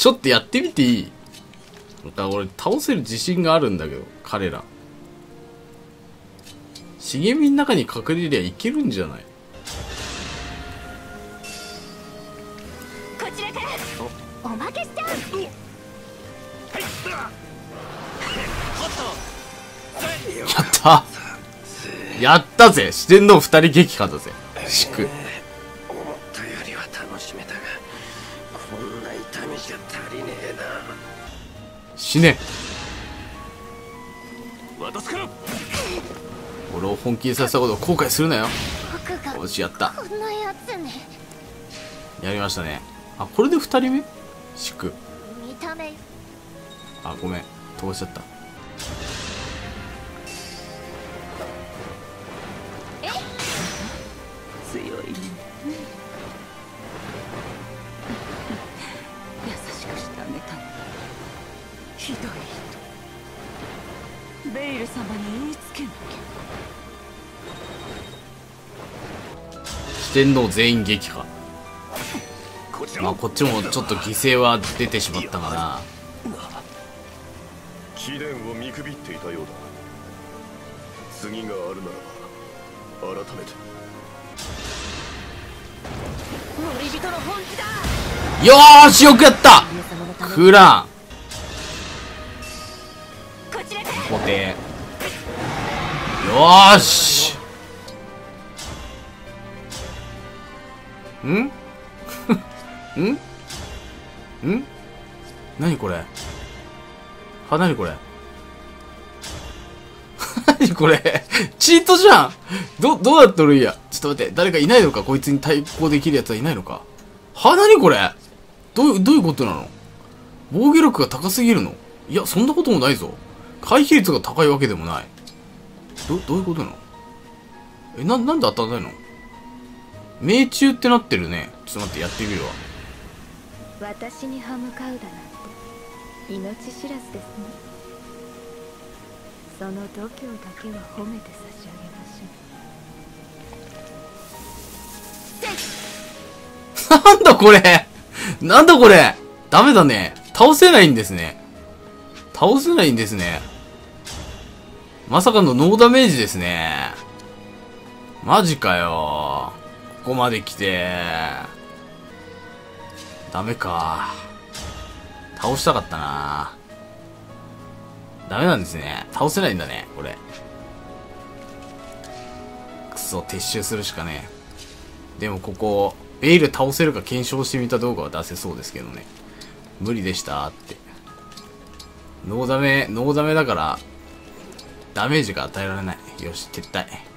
ちょっとやってみていい？なんか俺倒せる自信があるんだけど、彼ら。茂みの中に隠れりゃいけるんじゃない？こちらからおまけしちゃうやった。やったぜ。四天王二人撃破だぜ。祝思ったよりは楽しめたがこんな痛みじゃ足りねえな。死ね。渡すから。俺を本気にさせたことを後悔するなよ。僕がよしやった。こんなやつね。やりましたね。あこれで二人目？祝見た目。あごめん。飛ばしちゃったベイル様に言いつけなき四天王全員撃破。まあこっちもちょっと犠牲は出てしまったかな。貴殿を見くびっていたようだ。次があるならば改めて。森人の本気だ。よーしよくやった。クラン固定。よし。ん？ん？ん？何これ？は何これ？何これ？チートじゃん！ど、どうやったらいいや？ちょっと待って、誰かいないのか？こいつに対抗できるやつはいないのか？は何これ？どう、どういうことなの？防御力が高すぎるの？いや、そんなこともないぞ。回避率が高いわけでもない。ど、どういうことなの？え、な、なんで当たんないの？命中ってなってるね。ちょっと待って、やってみるわ。私に歯向かうだなんて命知らずですねその度胸だけは褒めて差し上げましょう なんだこれ？なんだこれ？ダメだね。倒せないんですね。倒せないんですね。まさかのノーダメージですね。マジかよ。ここまで来て。ダメか。倒したかったな。ダメなんですね。倒せないんだね、これ。くそ、撤収するしかね。でもここ、ベイル倒せるか検証してみた動画は出せそうですけどね。無理でしたって。ノーダメ、ノーダメだから、ダメージが与えられない。よし、撤退。